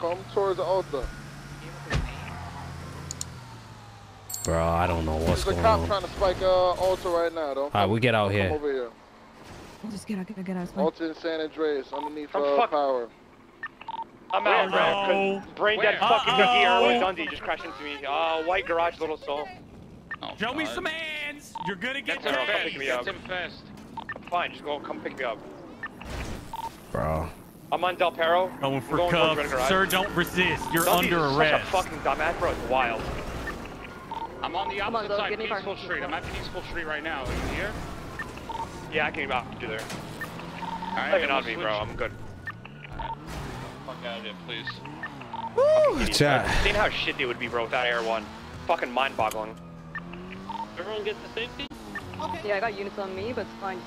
Come towards the Alta. Bro, I don't know what's There's a going cop on. trying to spike uh Alta right now. Don't All right, we get out here. come here. over here. Just get out, get out, get out. it's fine. Alta in San Andreas, underneath I'm uh, fuck- power. I'm out, bro. No. 'cause Brain dead Where? fucking Ducky Uh-oh. Irwin Dundee just crashed into me. Uh, white garage, little soul. Oh, Show me some hands. You're gonna get Get him hurt. fast. pick me up. Get him fast. Fine, just go come pick me up. Bro. I'm on Del Perro. Going We're for going towards cuffs. Sir, don't resist. You're Dundee's under such arrest. a fucking dumbass, bro. It's wild. I'm on the Come on, side, Peaceful parking. Street. I'm at Peaceful Street right now. Are you here? Yeah, I can get out to there. Alright, Not even we'll on me, bro. I'm good. Fuck out of here, please. Woo! Chat. Seeing how shitty it would be, bro, without Air 1. Fucking mind-boggling. Everyone gets the safety? Okay. Yeah, I got units on me, but it's fine.